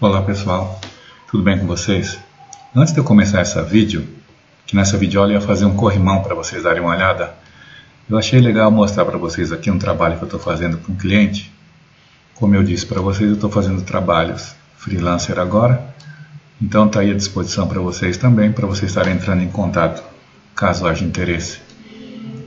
Olá pessoal, tudo bem com vocês? Antes de eu começar essa vídeo, que nessa videoaula eu ia fazer um corrimão para vocês darem uma olhada, eu achei legal mostrar para vocês aqui um trabalho que eu estou fazendo com um cliente. Como eu disse para vocês, eu estou fazendo trabalhos freelancer agora, então está aí à disposição para vocês também, para vocês estarem entrando em contato, caso haja interesse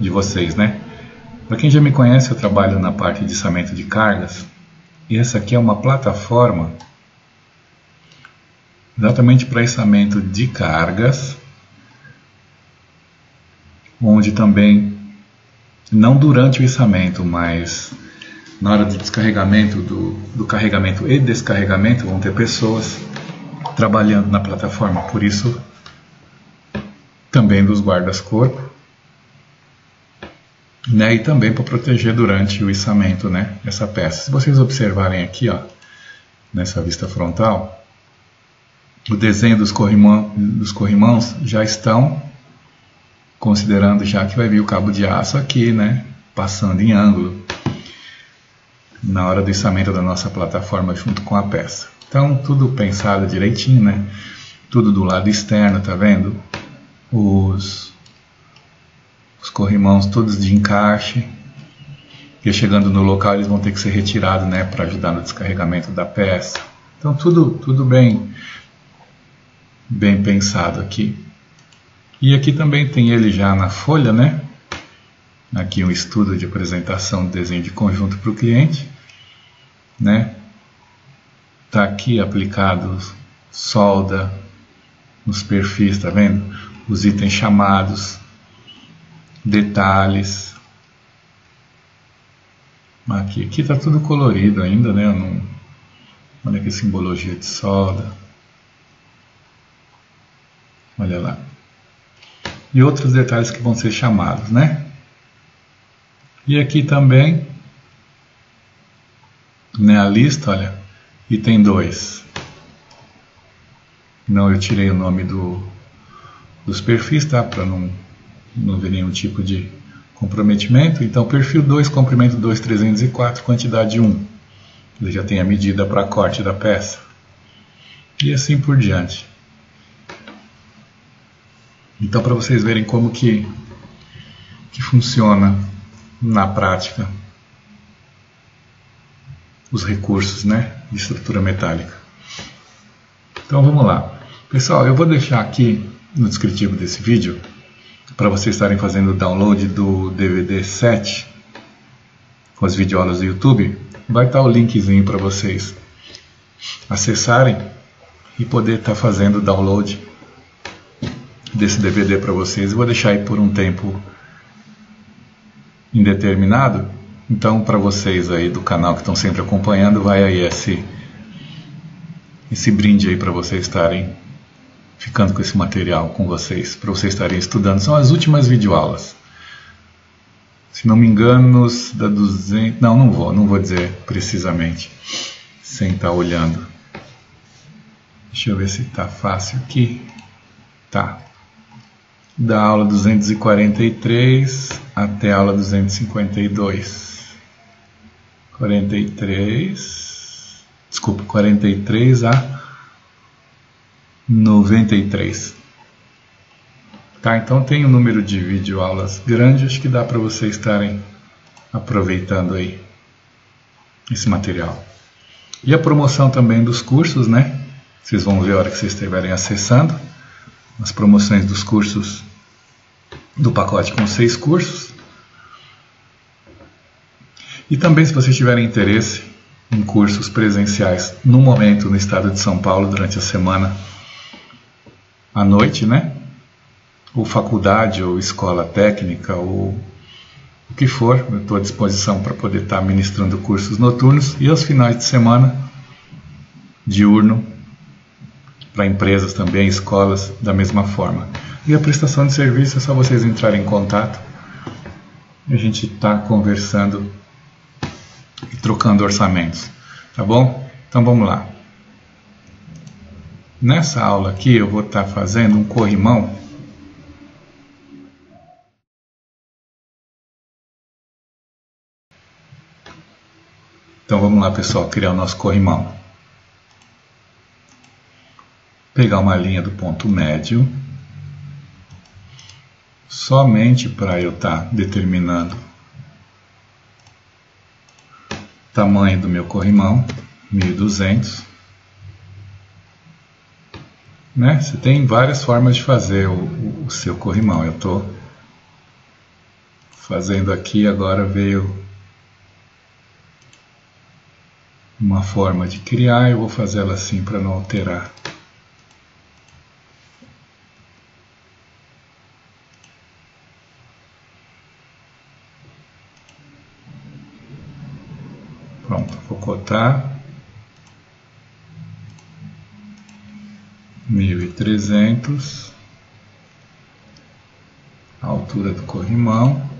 de vocês, né? Para quem já me conhece, eu trabalho na parte de içamento de cargas, e essa aqui é uma plataforma exatamente para içamento de cargas, onde também, não durante o içamento, mas na hora de descarregamento, do, do carregamento e descarregamento, vão ter pessoas trabalhando na plataforma, por isso também dos guardas-corpo, né, e também para proteger durante o içamento, né, essa peça. Se vocês observarem aqui, ó, nessa vista frontal, o desenho dos, corrimão, dos corrimãos já estão considerando já que vai vir o cabo de aço aqui, né, passando em ângulo na hora do içamento da nossa plataforma junto com a peça. Então tudo pensado direitinho, né? Tudo do lado externo, tá vendo? Os, os corrimãos todos de encaixe. E chegando no local eles vão ter que ser retirados, né, para ajudar no descarregamento da peça. Então tudo tudo bem bem pensado aqui. E aqui também tem ele já na folha, né? Aqui um estudo de apresentação de desenho de conjunto para o cliente, né? Tá aqui aplicado solda nos perfis, tá vendo? Os itens chamados, detalhes. Aqui, aqui tá tudo colorido ainda, né? Não... Olha que simbologia de solda. Olha lá. E outros detalhes que vão ser chamados, né? E aqui também, né, a lista, olha, item 2. Não, eu tirei o nome do, dos perfis, tá? Para não, não ver nenhum tipo de comprometimento. Então, perfil 2, comprimento 2, 304, quantidade 1. Ele já tem a medida para corte da peça. E assim por diante. Então, para vocês verem como que, que funciona na prática os recursos né, de estrutura metálica. Então, vamos lá. Pessoal, eu vou deixar aqui no descritivo desse vídeo para vocês estarem fazendo o download do DVD 7 com as videoaulas do YouTube. Vai estar o linkzinho para vocês acessarem e poder estar fazendo o download desse DVD para vocês. Eu vou deixar aí por um tempo indeterminado. Então, para vocês aí do canal que estão sempre acompanhando, vai aí esse esse brinde aí para vocês estarem ficando com esse material com vocês, para vocês estarem estudando. São as últimas videoaulas. Se não me engano, da 200, não, não vou, não vou dizer precisamente, sem estar tá olhando. Deixa eu ver se está fácil aqui. Tá da aula 243 até a aula 252. 43, desculpa, 43 a 93. Tá, então tem um número de vídeo aulas grande, acho que dá para vocês estarem aproveitando aí esse material. E a promoção também dos cursos, né? Vocês vão ver a hora que vocês estiverem acessando as promoções dos cursos do pacote com seis cursos. E também, se vocês tiverem interesse em cursos presenciais no momento no estado de São Paulo, durante a semana, à noite, né? Ou faculdade, ou escola técnica, ou o que for, eu estou à disposição para poder estar ministrando cursos noturnos e aos finais de semana, diurno, para empresas também, escolas, da mesma forma. E a prestação de serviço é só vocês entrarem em contato. A gente está conversando e trocando orçamentos, tá bom? Então vamos lá. Nessa aula aqui eu vou estar tá fazendo um corrimão Então vamos lá pessoal, criar o nosso corrimão. pegar uma linha do ponto médio, somente para eu estar tá determinando o tamanho do meu corrimão, 1200. Né? Você tem várias formas de fazer o, o seu corrimão. Eu estou fazendo aqui, agora veio uma forma de criar, eu vou fazer ela assim para não alterar. Pronto, vou cotar. Mil e trezentos. Altura do corrimão.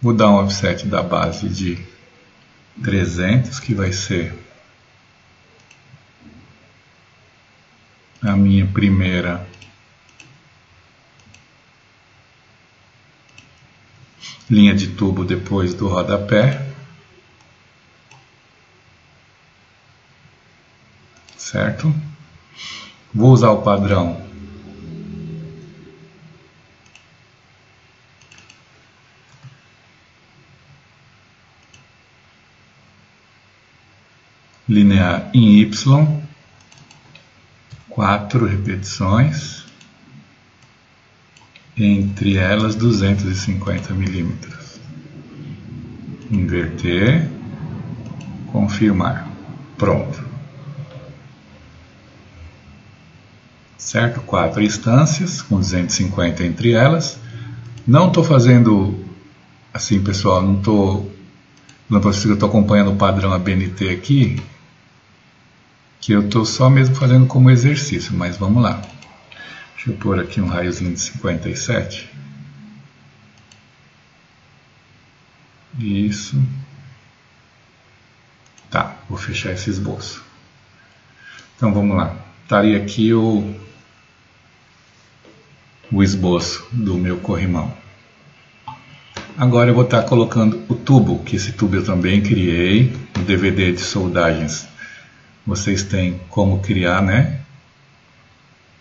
Vou dar um offset da base de 300, que vai ser a minha primeira linha de tubo depois do rodapé. Certo? Vou usar o padrão linear em Y, quatro repetições, entre elas 250 milímetros. Inverter, confirmar. Pronto. Certo? Quatro instâncias, com 250 entre elas. Não estou fazendo assim, pessoal, não estou. Não estou acompanhando o padrão ABNT aqui, que eu estou só mesmo fazendo como exercício, mas vamos lá. Deixa eu pôr aqui um raiozinho de 57. Isso. Tá, vou fechar esse esboço. Então vamos lá. Estaria aqui o, o esboço do meu corrimão. Agora eu vou estar colocando o tubo, que esse tubo eu também criei, no DVD de soldagens vocês têm como criar né,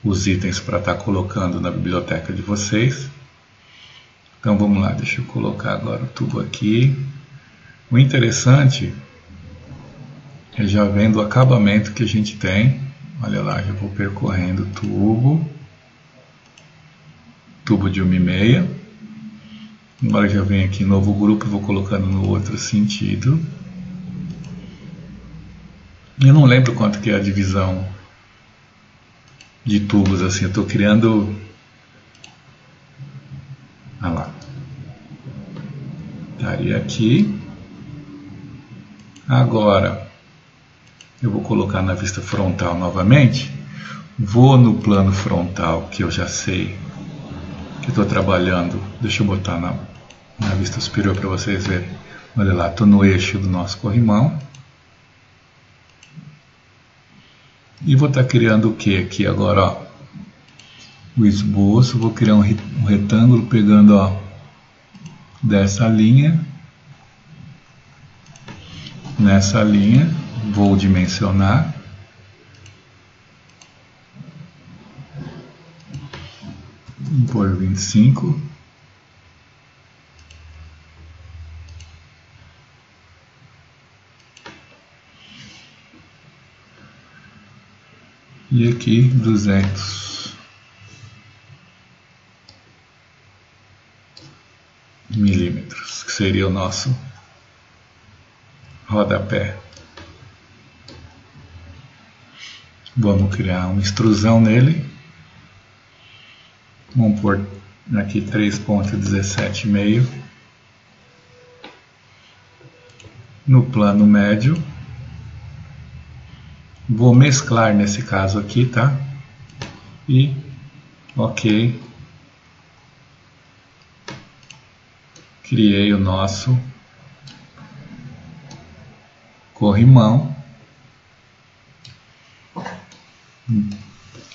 os itens para estar colocando na biblioteca de vocês. Então vamos lá, deixa eu colocar agora o tubo aqui. O interessante é já vendo o acabamento que a gente tem. Olha lá, já vou percorrendo o tubo. Tubo de 1,5. Agora já vem aqui novo grupo, vou colocando no outro sentido. Eu não lembro quanto que é a divisão de tubos assim. Eu estou criando. Ah lá. Estaria aqui. Agora eu vou colocar na vista frontal novamente. Vou no plano frontal que eu já sei que estou trabalhando. Deixa eu botar na, na vista superior para vocês verem. Olha lá, estou no eixo do nosso corrimão. E vou estar tá criando o que aqui agora? Ó, o esboço, vou criar um retângulo pegando ó, dessa linha, nessa linha, vou dimensionar. Vou vinte e cinco e aqui 200 milímetros, que seria o nosso rodapé. Vamos criar uma extrusão nele. Vamos pôr aqui 3.17,5 no plano médio. Vou mesclar nesse caso aqui, tá? E ok. Criei o nosso corrimão.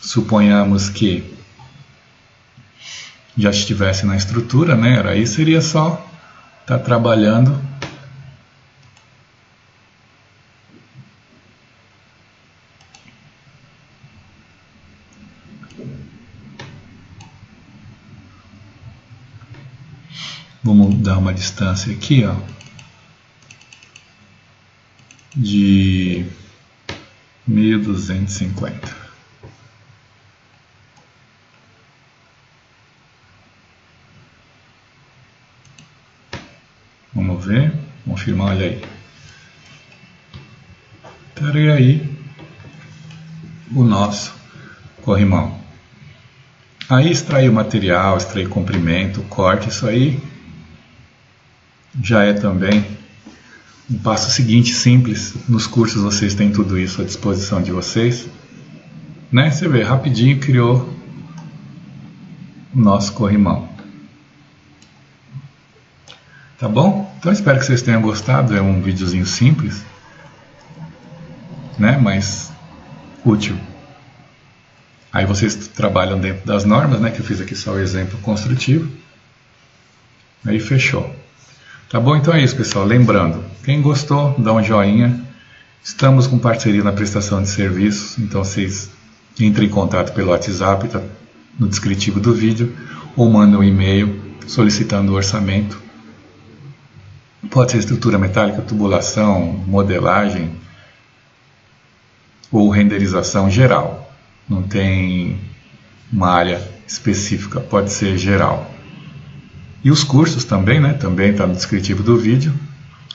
Suponhamos que já estivesse na estrutura, né? Era, aí seria só estar tá trabalhando Vamos dar uma distância aqui, ó, de 1250. Confirmar, olha aí. Estaria aí o nosso corrimão. Aí extrair o material, extrair comprimento, corte, isso aí já é também um passo seguinte simples. Nos cursos vocês têm tudo isso à disposição de vocês. Né? Você vê, rapidinho criou o nosso corrimão. Tá bom? Então espero que vocês tenham gostado. É um videozinho simples, né? Mas útil. Aí vocês trabalham dentro das normas, né? Que eu fiz aqui só o exemplo construtivo. Aí fechou. Tá bom? Então é isso, pessoal. Lembrando, quem gostou, dá um joinha. Estamos com parceria na prestação de serviços, então vocês entrem em contato pelo WhatsApp, tá no descritivo do vídeo, ou mandem um e-mail solicitando o orçamento. Pode ser estrutura metálica, tubulação, modelagem ou renderização geral. Não tem uma área específica, pode ser geral. E os cursos também, né? Também está no descritivo do vídeo.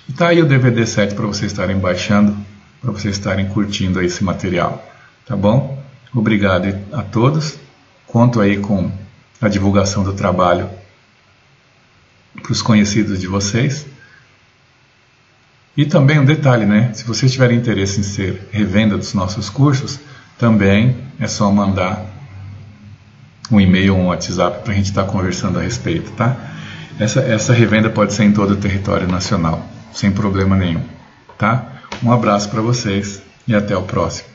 E tá aí o DVD 7 para vocês estarem baixando, para vocês estarem curtindo esse material. Tá bom? Obrigado a todos. Conto aí com a divulgação do trabalho para os conhecidos de vocês. E também um detalhe, né? Se vocês tiverem interesse em ser revenda dos nossos cursos, também é só mandar um e-mail ou um WhatsApp para a gente estar tá conversando a respeito, tá? Essa, essa revenda pode ser em todo o território nacional, sem problema nenhum, tá? Um abraço para vocês e até o próximo.